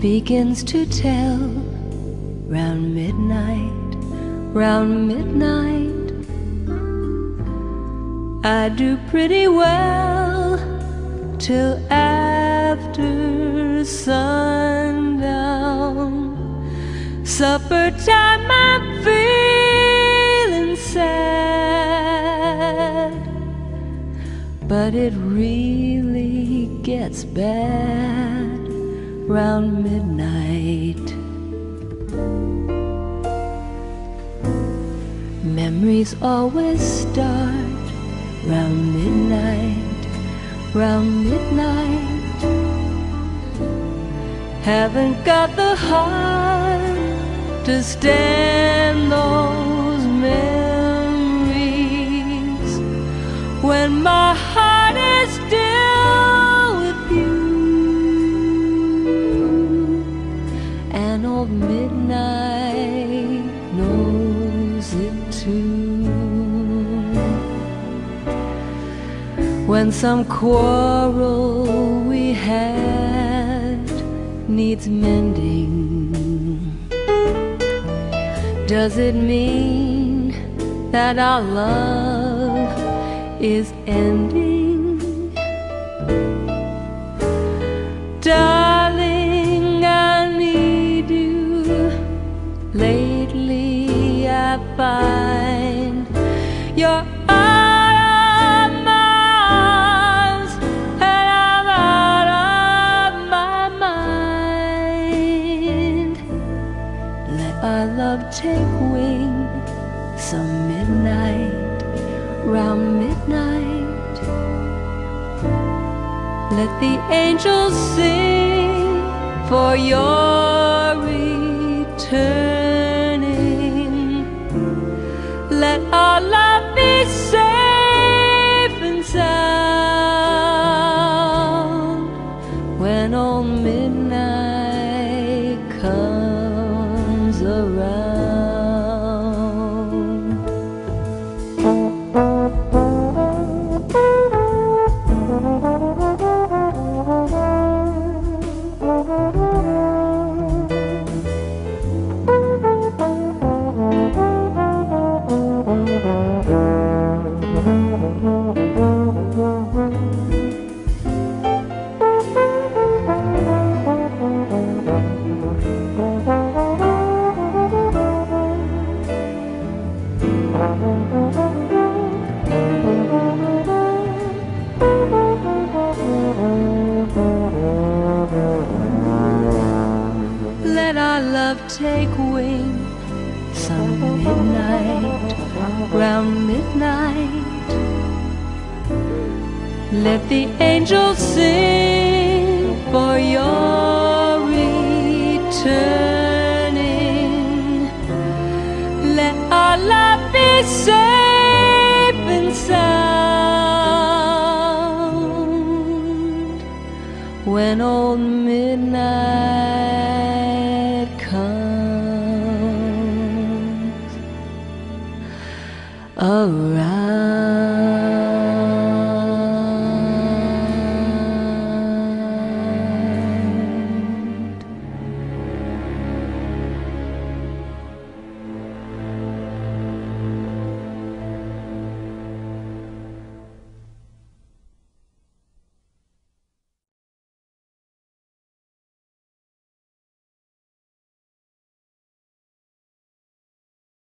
begins to tell round midnight, round midnight. I do pretty well till after sundown. Supper time, I'm feeling sad, but it really gets bad round midnight. Memories always start round midnight, round midnight. Haven't got the heart to stand those memories when my heart is still when some quarrel we had needs mending. Does it mean that our love is ending? Darling, I need you. Lately, I find you're love take wing some midnight, round midnight. Let the angels sing for your around. Let our love take wing some midnight, round midnight. Let the angels sing for your returning. Safe and sound when old midnight comes around.